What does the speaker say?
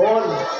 Andrakene